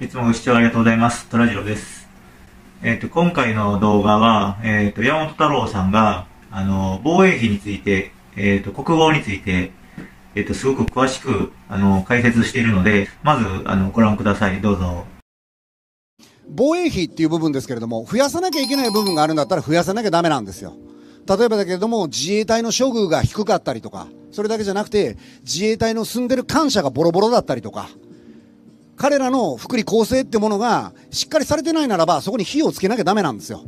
いつもご視聴ありがとうございます。トラジオです。えっ、と、今回の動画は、えっ、と、山本太郎さんが、あの、防衛費について、えっ、と、国防について、えっ、と、すごく詳しく、あの、解説しているので、まず、あの、ご覧ください。どうぞ。防衛費っていう部分ですけれども、増やさなきゃいけない部分があるんだったら増やさなきゃダメなんですよ。例えばだけれども、自衛隊の処遇が低かったりとか、それだけじゃなくて、自衛隊の住んでる官舎がボロボロだったりとか、彼らの福利厚生ってものがしっかりされてないならば、そこに火をつけなきゃダメなんですよ。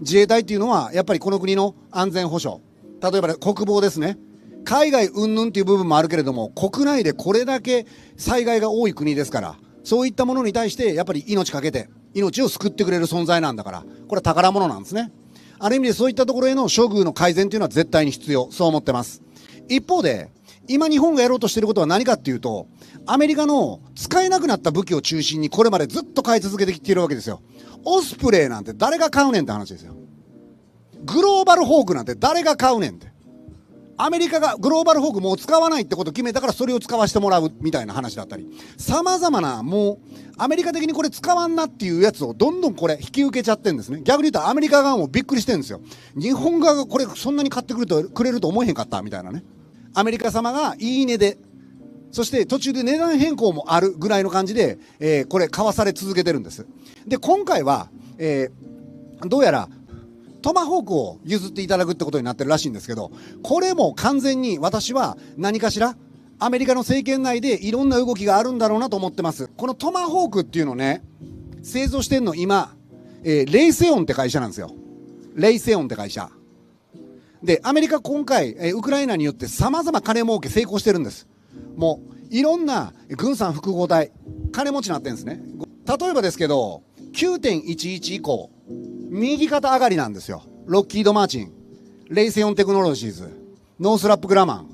自衛隊っていうのは、やっぱりこの国の安全保障。例えば国防ですね。海外云々っていう部分もあるけれども、国内でこれだけ災害が多い国ですから、そういったものに対して、やっぱり命かけて、命を救ってくれる存在なんだから、これは宝物なんですね。ある意味でそういったところへの処遇の改善というのは絶対に必要、そう思ってます。一方で、今日本がやろうとしていることは何かっていうと、アメリカの使えなくなった武器を中心にこれまでずっと買い続けてきているわけですよ。オスプレイなんて誰が買うねんって話ですよ。グローバルホークなんて誰が買うねんって。アメリカがグローバルホークもう使わないってことを決めたからそれを使わせてもらうみたいな話だったり、様々なもうアメリカ的にこれ使わんなっていうやつをどんどんこれ引き受けちゃってるんですね。逆に言ったらアメリカ側もびっくりしてるんですよ。日本側がこれそんなに買ってくるとくれると思えへんかったみたいなね。アメリカ様がいい値で、そして途中で値段変更もあるぐらいの感じで、えーこれ買わされ続けてるんです。で、今回は、えーどうやらトマホークを譲っていただくってことになってるらしいんですけど、これも完全に私は何かしら、アメリカの政権内でいろんな動きがあるんだろうなと思ってます。このトマホークっていうのね、製造してんの今、えーレイセオンって会社なんですよ。レイセオンって会社。で、アメリカ今回、えウクライナによって様々金儲け成功してるんです。もう、いろんな軍産複合体、金持ちになってるんですね。例えばですけど、9.11以降、右肩上がりなんですよ。ロッキード・マーチン、レイセオン・テクノロジーズ、ノースラップ・グラマン、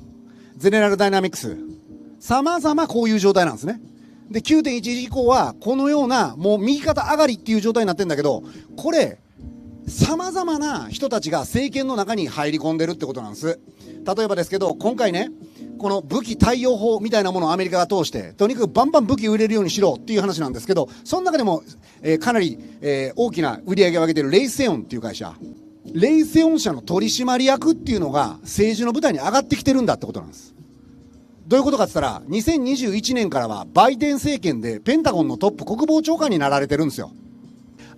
ゼネラル・ダイナミクス、様々こういう状態なんですね。で、9.11以降は、このような、もう右肩上がりっていう状態になってんだけど、これ、様々な人たちが政権の中に入り込んでるってことなんです。例えばですけど、今回ね、この武器対応法みたいなものをアメリカが通して、とにかくバンバン武器売れるようにしろっていう話なんですけど、その中でも、えーかなり、えー大きな売り上げを上げてるレイセオンっていう会社。レイセオン社の取締役っていうのが政治の舞台に上がってきてるんだってことなんです。どういうことかって言ったら、2021年からはバイデン政権でペンタゴンのトップ国防長官になられてるんですよ。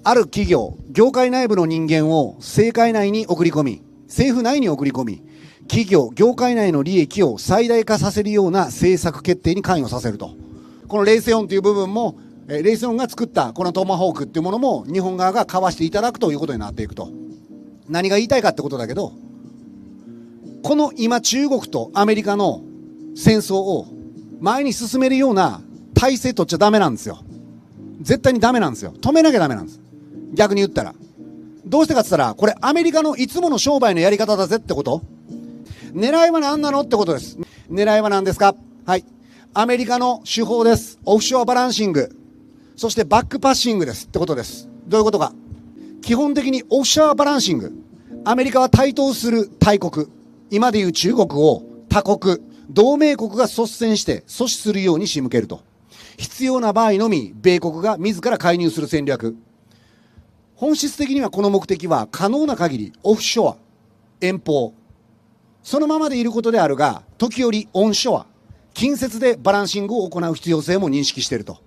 ある企業、業界内部の人間を政界内に送り込み、政府内に送り込み、企業、業界内の利益を最大化させるような政策決定に関与させると。このレイセオンという部分も、えレイセオンが作ったこのトマホークっていうものも日本側が買わしていただくということになっていくと。何が言いたいかってことだけど、この今中国とアメリカの戦争を前に進めるような体制取っちゃダメなんですよ。絶対にダメなんですよ。止めなきゃダメなんです。逆に言ったら。どうしてかって言ったら、これアメリカのいつもの商売のやり方だぜってこと狙いは何なのってことです。狙いは何ですか？はい。アメリカの手法です。オフショアバランシング。そしてバックパッシングですってことです。どういうことか？基本的にオフショアバランシング。アメリカは対等する大国。今でいう中国を他国、同盟国が率先して阻止するように仕向けると。必要な場合のみ、米国が自ら介入する戦略。本質的にはこの目的は可能な限りオフショア、遠方、そのままでいることであるが、時折オンショア、近接でバランシングを行う必要性も認識していると。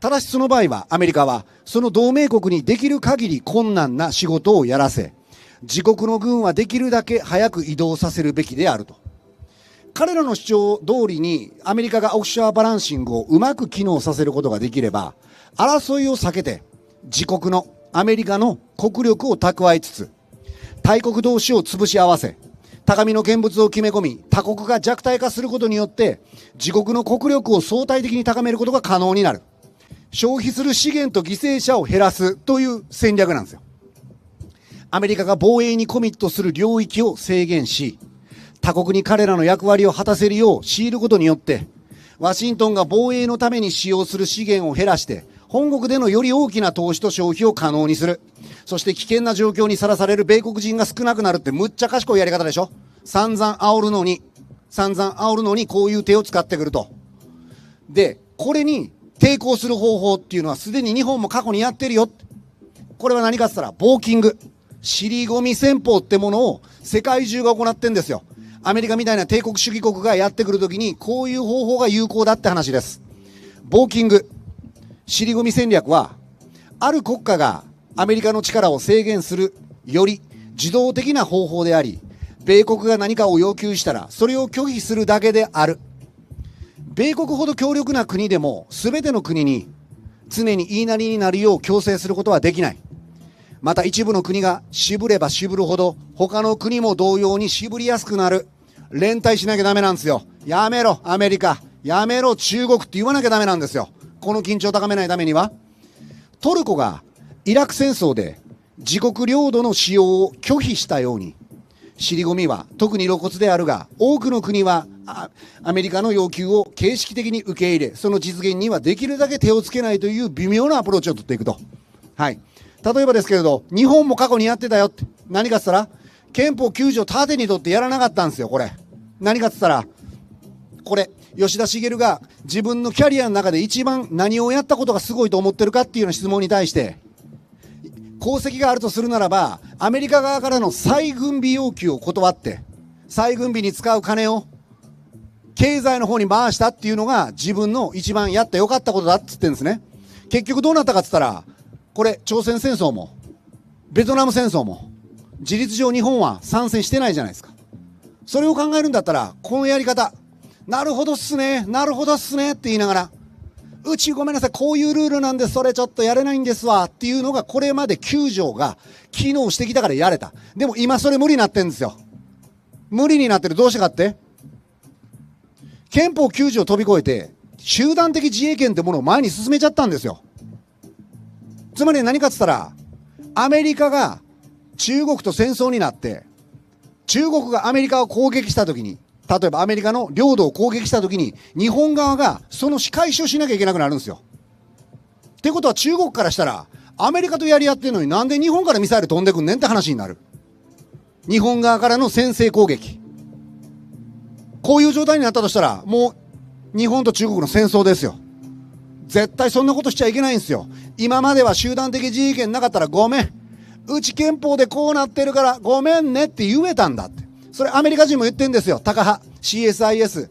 ただしその場合は、アメリカは、その同盟国にできる限り困難な仕事をやらせ、自国の軍はできるだけ早く移動させるべきであると。彼らの主張通りにアメリカがオフショアバランシングをうまく機能させることができれば、争いを避けて自国のアメリカの国力を蓄えつつ、大国同士を潰し合わせ、高みの見物を決め込み、他国が弱体化することによって、自国の国力を相対的に高めることが可能になる。消費する資源と犠牲者を減らすという戦略なんですよ。アメリカが防衛にコミットする領域を制限し、他国に彼らの役割を果たせるよう強いることによって、ワシントンが防衛のために使用する資源を減らして、本国でのより大きな投資と消費を可能にする。そして危険な状況にさらされる米国人が少なくなるってむっちゃ賢いやり方でしょ？散々煽るのに、散々煽るのにこういう手を使ってくると。で、これに抵抗する方法っていうのはすでに日本も過去にやってるよ。これは何かって言ったら、ボーキング。尻込み戦法ってものを世界中が行ってんですよ。アメリカみたいな帝国主義国がやってくるときに、こういう方法が有効だって話です。ボーキング。尻込み戦略は、ある国家がアメリカの力を制限するより自動的な方法であり、米国が何かを要求したら、それを拒否するだけである。米国ほど強力な国でも、全ての国に常に言いなりになるよう強制することはできない。また一部の国が渋れば渋るほど、他の国も同様に渋りやすくなる。連帯しなきゃダメなんですよ。やめろ、アメリカ。やめろ、中国って言わなきゃダメなんですよ。この緊張を高めないためには。トルコがイラク戦争で自国領土の使用を拒否したように、尻込みは特に露骨であるが、多くの国はアメリカの要求を形式的に受け入れ、その実現にはできるだけ手をつけないという微妙なアプローチを取っていくと。はい。例えばですけれど、日本も過去にやってたよって。何かっつったら、憲法9条縦にとってやらなかったんですよ、これ。何かっつったら、これ、吉田茂が自分のキャリアの中で一番何をやったことがすごいと思ってるかっていうような質問に対して、功績があるとするならば、アメリカ側からの再軍備要求を断って、再軍備に使う金を経済の方に回したっていうのが自分の一番やってよかったことだっつってんですね。結局どうなったかっつったら、これ朝鮮戦争も、ベトナム戦争も、事実上日本は参戦してないじゃないですか。それを考えるんだったら、このやり方、なるほどっすね、なるほどっすねって言いながら、うちごめんなさい、こういうルールなんでそれちょっとやれないんですわっていうのがこれまで9条が機能してきたからやれた。でも今それ無理になってんですよ。無理になってる。どうしてかって？憲法9条を飛び越えて集団的自衛権ってものを前に進めちゃったんですよ。つまり何かっつったら、アメリカが中国と戦争になって、中国がアメリカを攻撃したときに、例えばアメリカの領土を攻撃したときに、日本側がその仕返しをしなきゃいけなくなるんですよ。ってことは中国からしたら、アメリカとやり合ってるのになんで日本からミサイル飛んでくんねんって話になる。日本側からの先制攻撃。こういう状態になったとしたら、もう日本と中国の戦争ですよ。絶対そんなことしちゃいけないんですよ。今までは集団的自衛権なかったらごめん。うち憲法でこうなってるからごめんねって言えたんだって。それアメリカ人も言ってるんですよ。タカ派、CSIS。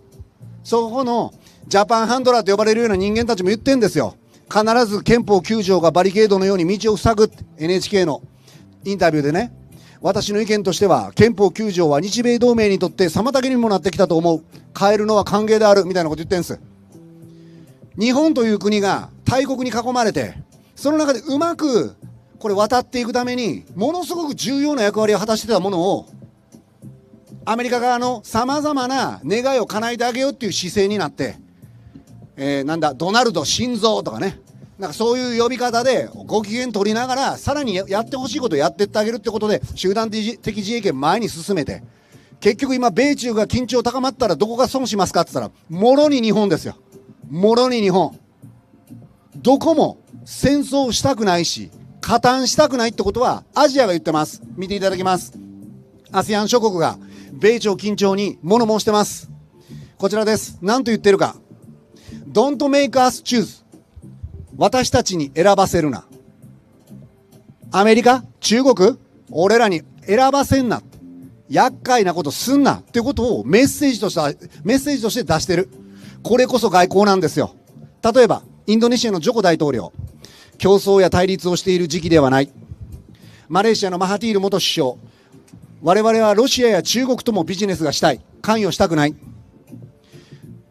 そこのジャパンハンドラーと呼ばれるような人間たちも言ってるんですよ。必ず憲法9条がバリケードのように道を塞ぐ NHK のインタビューでね。私の意見としては、憲法9条は日米同盟にとって妨げにもなってきたと思う。変えるのは歓迎である。みたいなこと言ってるんです。日本という国が大国に囲まれて、その中でうまくこれ渡っていくために、ものすごく重要な役割を果たしてたものを、アメリカ側のさまざまな願いを叶えてあげようっていう姿勢になって、えー、なんだ、ドナルド心臓とかね、なんかそういう呼び方でご機嫌取りながら、さらにやってほしいことをやってってあげるってことで、集団的自衛権前に進めて、結局今、米中が緊張高まったらどこが損しますかって言ったら、もろに日本ですよ。もろに日本。どこも戦争したくないし、加担したくないってことは、アジアが言ってます。見ていただきます。ASEAN 諸国が、米朝緊張に物申してます。こちらです。何と言ってるか。Don't make us choose. 私たちに選ばせるな。アメリカ？中国？俺らに選ばせんな。厄介なことすんなってことをメッセージとしてメッセージとして出してる。これこそ外交なんですよ。例えば、インドネシアのジョコ大統領。競争や対立をしている時期ではない。マレーシアのマハティール元首相。我々はロシアや中国ともビジネスがしたい。関与したくない。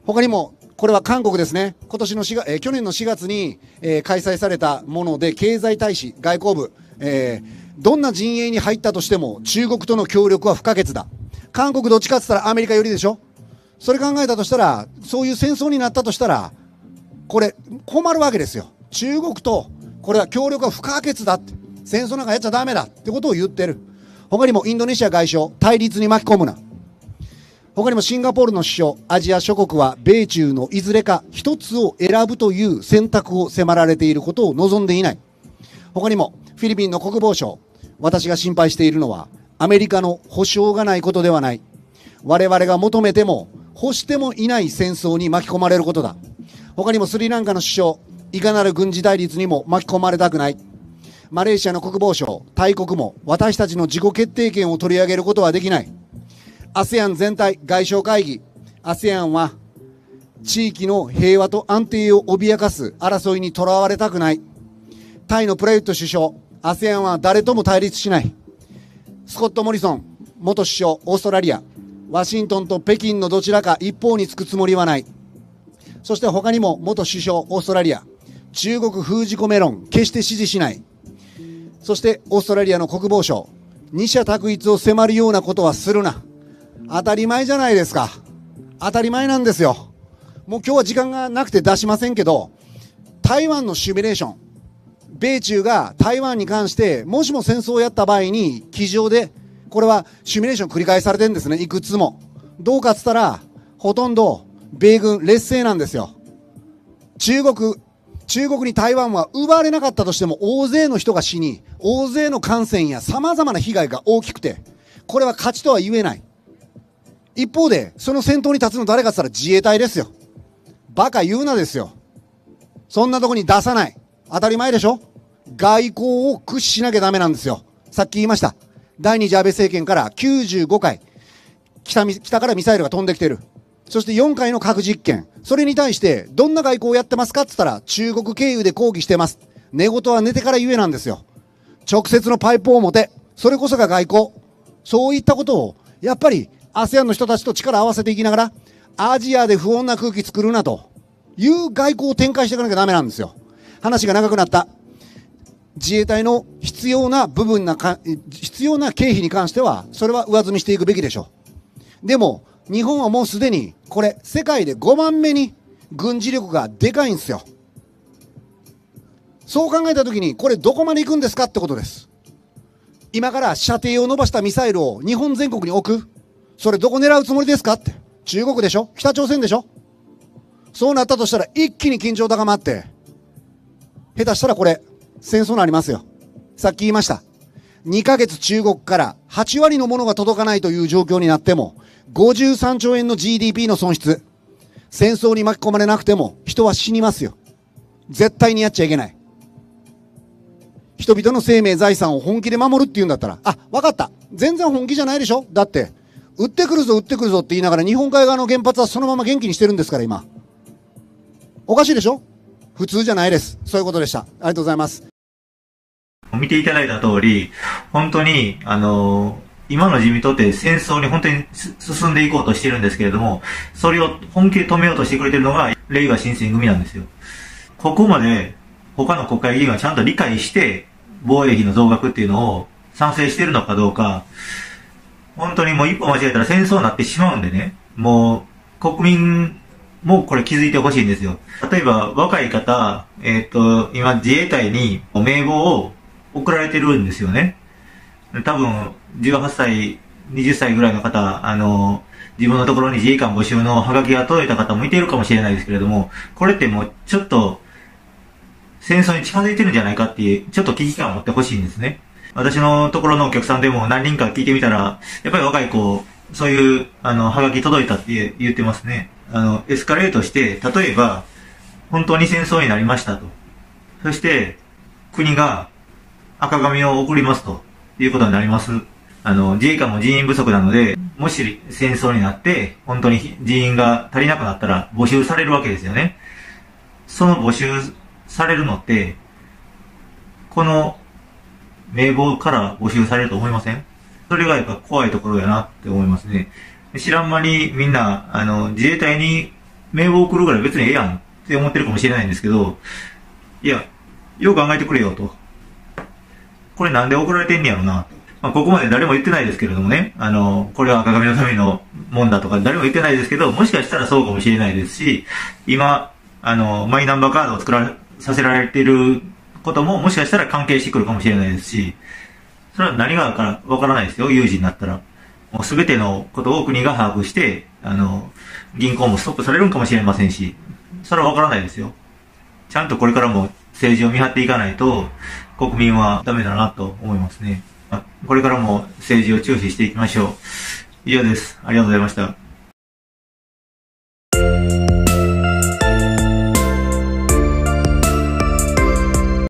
他にもこれは韓国ですね、今年の4月、えー、去年の4月に、えー、開催されたもので、経済大使、外交部、えー、どんな陣営に入ったとしても、中国との協力は不可欠だ。韓国どっちかって言ったらアメリカ寄りでしょ？それ考えたとしたら、そういう戦争になったとしたら、これ、困るわけですよ。中国と、これは協力は不可欠だって。戦争なんかやっちゃだめだってことを言ってる。他にもインドネシア外相、対立に巻き込むな。他にもシンガポールの首相、アジア諸国は米中のいずれか一つを選ぶという選択を迫られていることを望んでいない。他にもフィリピンの国防省、私が心配しているのはアメリカの保証がないことではない。我々が求めても欲してもいない戦争に巻き込まれることだ。他にもスリランカの首相、いかなる軍事対立にも巻き込まれたくない。マレーシアの国防省、大国も私たちの自己決定権を取り上げることはできない。ASEAN 全体外相会議、ASEAN は地域の平和と安定を脅かす争いにとらわれたくない。タイのプラユット首相、ASEAN は誰とも対立しない。スコット・モリソン、元首相、オーストラリア、ワシントンと北京のどちらか一方につくつもりはない。そして他にも元首相、オーストラリア、中国封じ込め論、決して支持しない。そしてオーストラリアの国防省、二者択一を迫るようなことはするな。当たり前じゃないですか。当たり前なんですよ。もう今日は時間がなくて出しませんけど、台湾のシミュレーション、米中が台湾に関して、もしも戦争をやった場合に、机上で、これはシミュレーション繰り返されてるんですね、いくつも。どうかっつったら、ほとんど米軍劣勢なんですよ。中国、中国に台湾は奪われなかったとしても、大勢の人が死に、大勢の感染や様々な被害が大きくて、これは勝ちとは言えない。一方で、その先頭に立つの誰かって言ったら自衛隊ですよ。バカ言うなですよ。そんなとこに出さない。当たり前でしょ外交を駆使しなきゃダメなんですよ。さっき言いました。第二次安倍政権から95回、北北からミサイルが飛んできてる。そして4回の核実験。それに対して、どんな外交をやってますか？って言ったら、中国経由で抗議してます。寝言は寝てから言えなんですよ。直接のパイプを持て。それこそが外交。そういったことを、やっぱり ASEAN の人たちと力を合わせていきながら、アジアで不穏な空気作るなという外交を展開していかなきゃダメなんですよ。話が長くなった。自衛隊の必要な部分なか、必要な経費に関しては、それは上積みしていくべきでしょう。でも、日本はもうすでに、これ、世界で5番目に軍事力がでかいんですよ。そう考えたときに、これどこまで行くんですかってことです。今から射程を伸ばしたミサイルを日本全国に置くそれどこ狙うつもりですかって。中国でしょ？北朝鮮でしょ？そうなったとしたら一気に緊張高まって、下手したらこれ、戦争になりますよ。さっき言いました。2ヶ月中国から8割のものが届かないという状況になっても、53兆円の GDP の損失。戦争に巻き込まれなくても人は死にますよ。絶対にやっちゃいけない。人々の生命財産を本気で守るって言うんだったら、あ、わかった。全然本気じゃないでしょ？だって、撃ってくるぞ撃ってくるぞって言いながら日本海側の原発はそのまま元気にしてるんですから今おかしいでしょ？普通じゃないですそういうことでしたありがとうございます見ていただいた通り本当にあの今の自民党って戦争に本当に進んでいこうとしてるんですけれどもそれを本気で止めようとしてくれてるのが令和新選組なんですよここまで他の国会議員がちゃんと理解して防衛費の増額っていうのを賛成してるのかどうか本当にもう一歩間違えたら戦争になってしまうんでね、もう国民もこれ気づいてほしいんですよ。例えば若い方、えっ、ー、と、今自衛隊に名簿を送られてるんですよね。多分18歳、20歳ぐらいの方、あの、自分のところに自衛官募集のハガキが届いた方もいているかもしれないですけれども、これってもうちょっと戦争に近づいてるんじゃないかっていう、ちょっと危機感を持ってほしいんですね。私のところのお客さんでも何人か聞いてみたら、やっぱり若い子、そういう、あの、ハガキ届いたって言ってますね。あの、エスカレートして、例えば、本当に戦争になりましたと。そして、国が赤紙を送りますということになります。あの、自衛官も人員不足なので、もし戦争になって、本当に人員が足りなくなったら募集されるわけですよね。その募集されるのって、この名簿から募集されると思いません？それがやっぱ怖いところやなって思いますね。知らん間にみんな、あの、自衛隊に名簿を送るぐらい別にええやんって思ってるかもしれないんですけど、いや、よく考えてくれよと。これなんで送られてんねやろなまあ、ここまで誰も言ってないですけれどもね、あの、これは赤髪のためのもんだとか誰も言ってないですけど、もしかしたらそうかもしれないですし、今、あの、マイナンバーカードを作らさせられてることももしかしたら関係してくるかもしれないですし、それは何があるかわからないですよ、有事になったら。もう全てのことを国が把握して、あの、銀行もストップされるかもしれませんし、それはわからないですよ。ちゃんとこれからも政治を見張っていかないと、国民はダメだなと思いますね。これからも政治を注視していきましょう。以上です。ありがとうございました。